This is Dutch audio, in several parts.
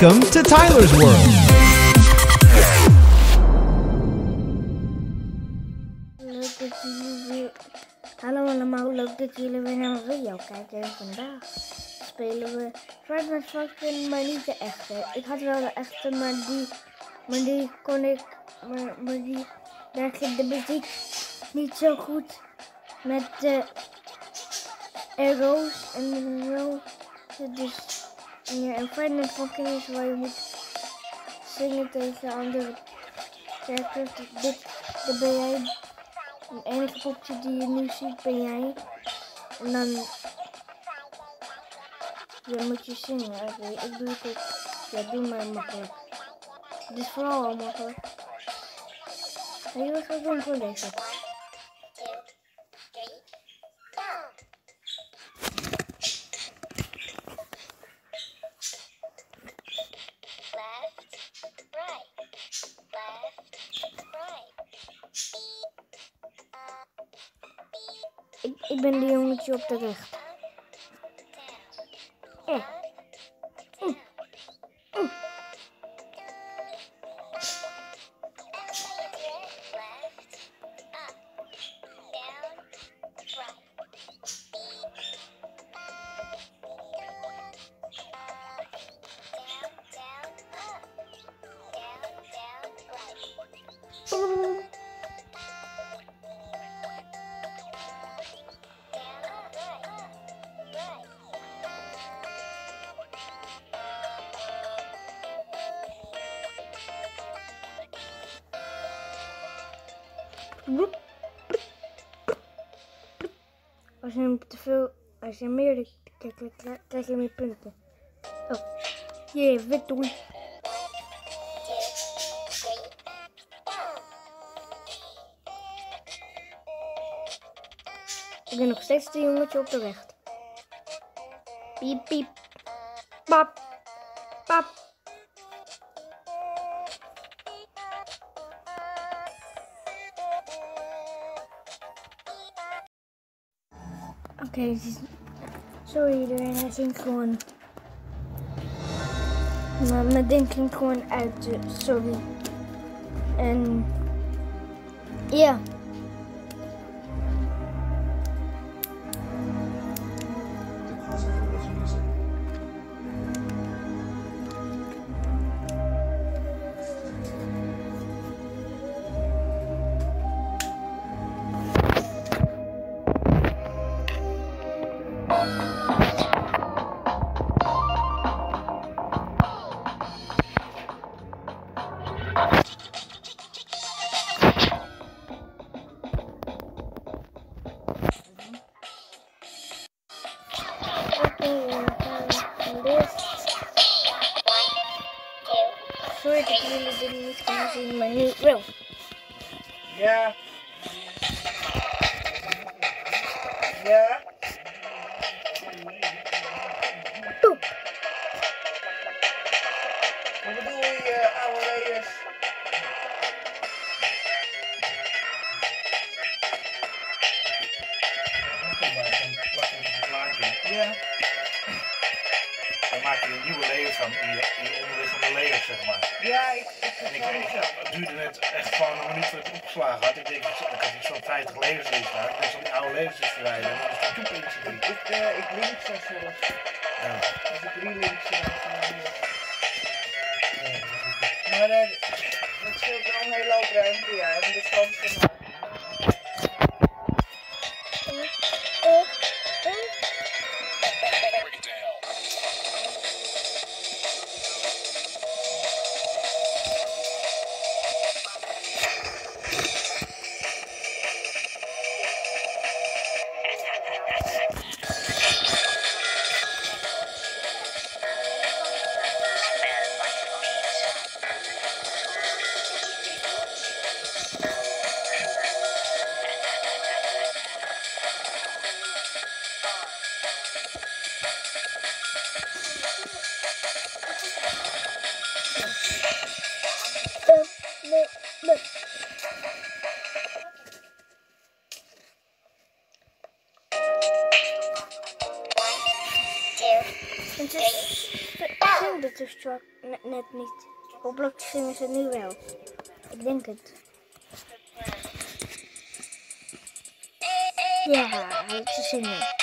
Welcome to Tyler's World. Hallo allemaal, leuk dat jullie weer naar mijn video kijken. En vandaag spelen we Funkin', maar niet de echte. Ik had wel de echte, maar die, maar die kon ik, maar, maar die, daar ging de muziek niet zo goed met de arrows en zo. Dus, ja, en Night Funkin' is waar je moet zingen tegen andere characters. Dit, dit ben jij het enige popje die je nu ziet ben jij. En dan ja, moet je zingen. Oké, ik doe het ook. Ja, doe maar makkelijk. Het is vooral al makkelijk. Ga je wat gaan doen Ik, ben die jongetje op de recht. Als je hem te veel, als je meer doet, krijg, je meer punten. Oh, jee, wit doen. Ik ben nog steeds de jongetje op de recht. Piep, piep. Pap. Is- sorry iedereen, hij zingt gewoon. Maar mijn ding ging gewoon uit, eh, sorry. En ja. Maak je een nieuwe layer van in je, in je onderliggende layer, zeg maar. Ja, ik, ik En ik, kan ik, het het duurde net echt gewoon een minuut voordat ik opgeslagen had. Ik denk, ik ik had van 50 layers erin staan. Ik ben zo'n die oude layers eens verwijderen. Dan is het toep in z'n drie. Ik, eh, ik link zo zelf. Ja. Ik we weer. Maar eh, dat scheelt wel een hele hoop ruimte, ja. En de van ze zingen dus strak net, net niet. Roblox zingen ze nu wel. Ik denk het. Ja, ze zingen.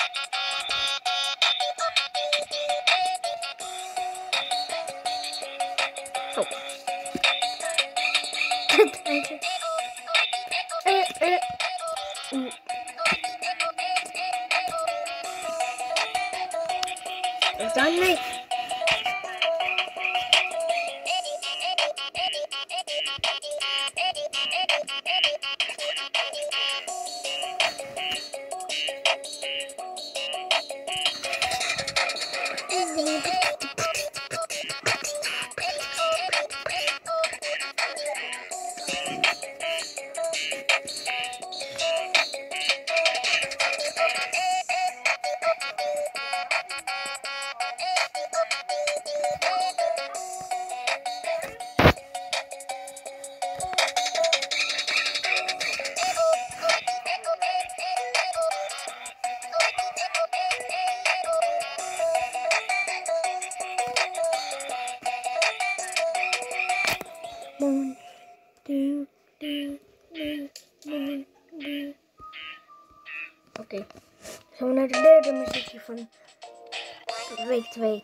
Oké, we naar de derde muziekje van week 2.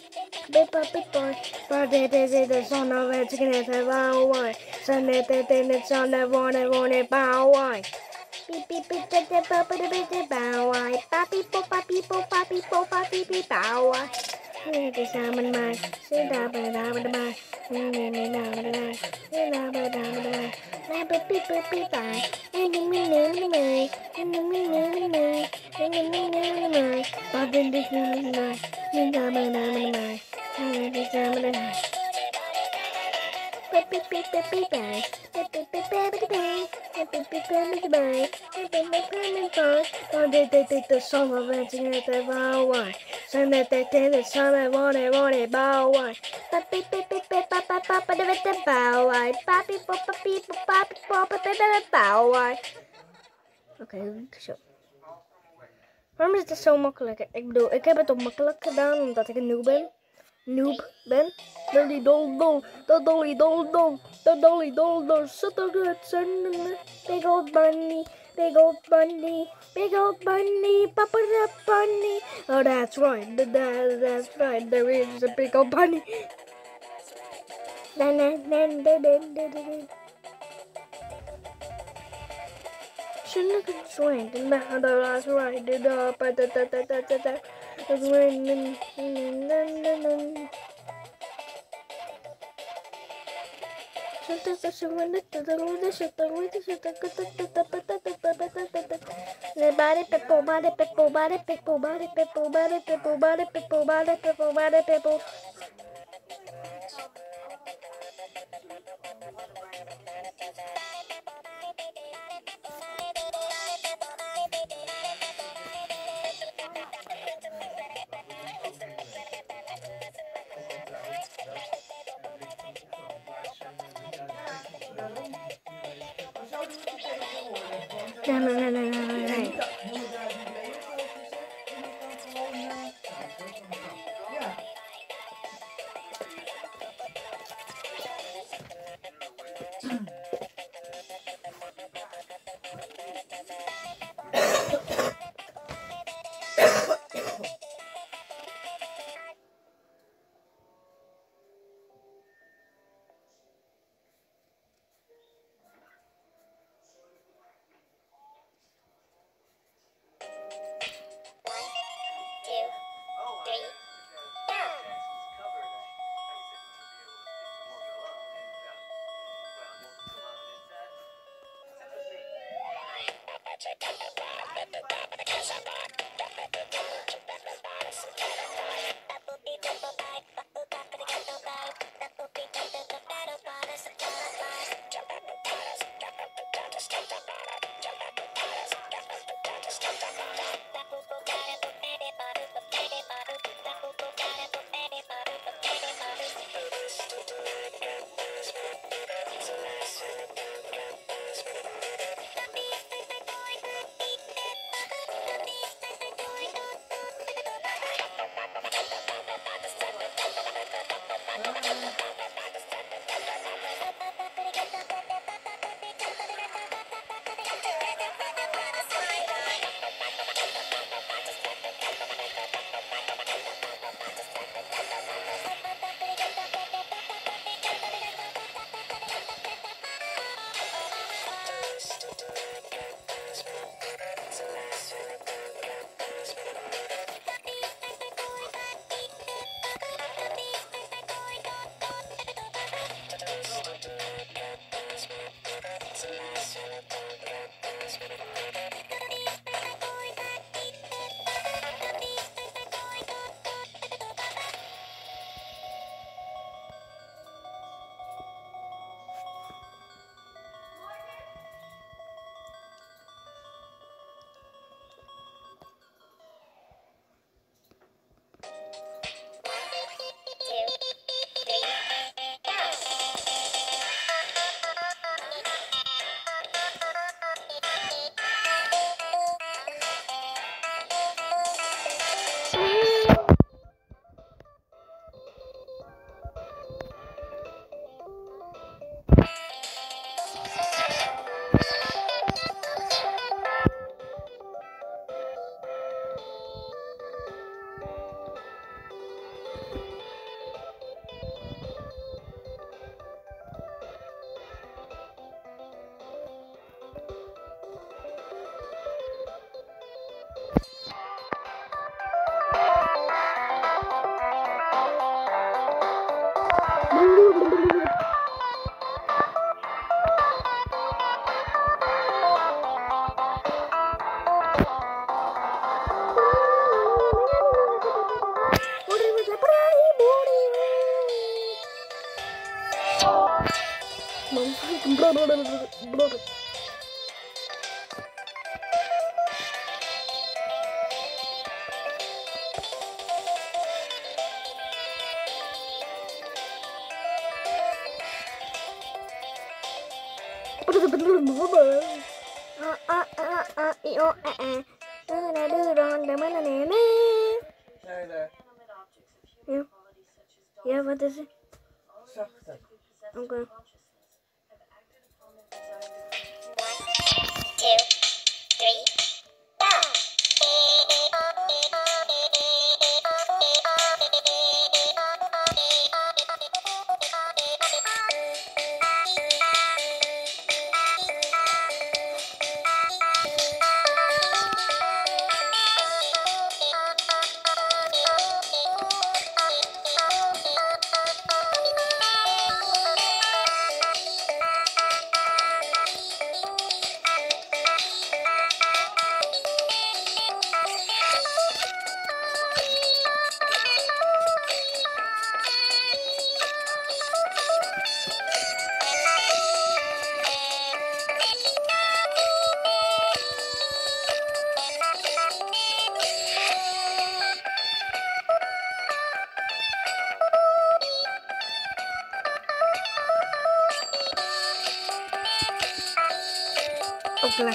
bip up bip boy. Birthday this is the son of a chicken and a bow wine. Sunday the thing is on the one and one and bow wine. Beep beep beep beep beep beep beep beep bow wine. Papi po papi po papi po papi beep bow wine. Here is salmon mine. Sit down and down and down. Sit down and down and down. Sit down and down and down. Now beep beep beep beep bye. And then we know the night. And then we know the night. And then we know the night. But then this is the night. Sit down and down and down. Summer renting zo. Waarom is dit zo makkelijk? Ik bedoel, ik heb het op makkelijk gedaan omdat ik een nieuw ben. Noob ben. Dolly dol dol, dat dolly dol dol, dat dolly dol dol, zit er het zin Big old bunny, big old bunny, big old bunny, papa the bunny. Oh, that's right, that, that, that's right, there is a big old bunny. Na, na, na, na, na, na, na. Shouldn't have swing, and now that's right, up, da, da, da, da, da, da. Na, na, na, na. Body people, body people, body people, body people, body people, body people, body people, body people. 这样的那个。I it, come and bomb at the top of the castle. Sorry there. Yeah. Yeah, what is it? Softer. Okay. One, two, three.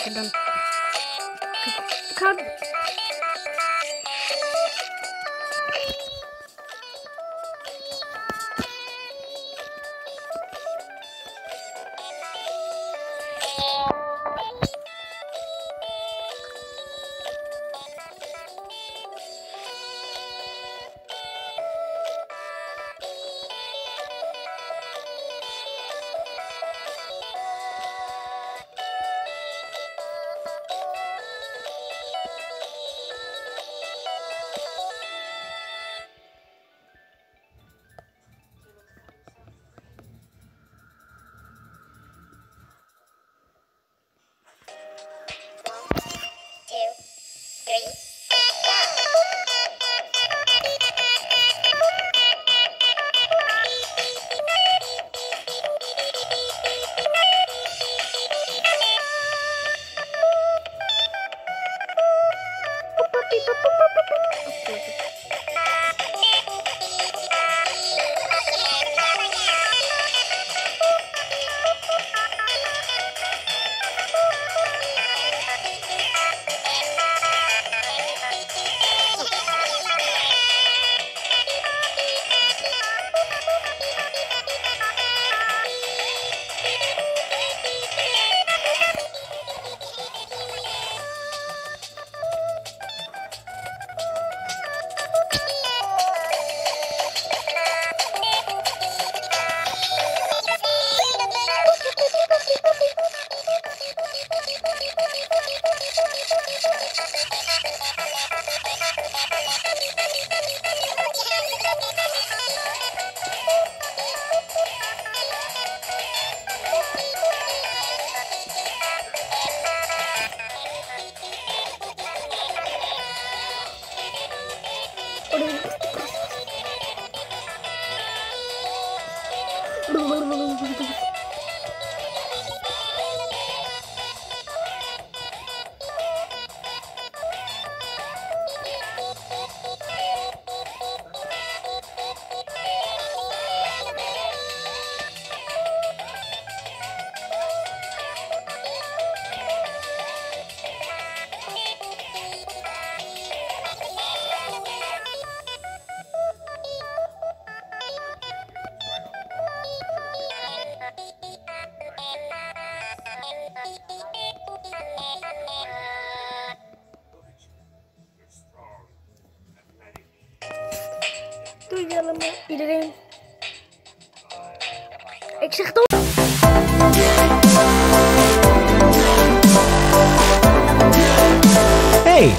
Dun, dun. Hey!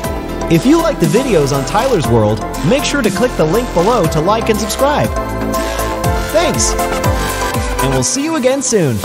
If you like the videos on Tyler's World, make sure to click the link below to like and subscribe. Thanks! And we'll see you again soon.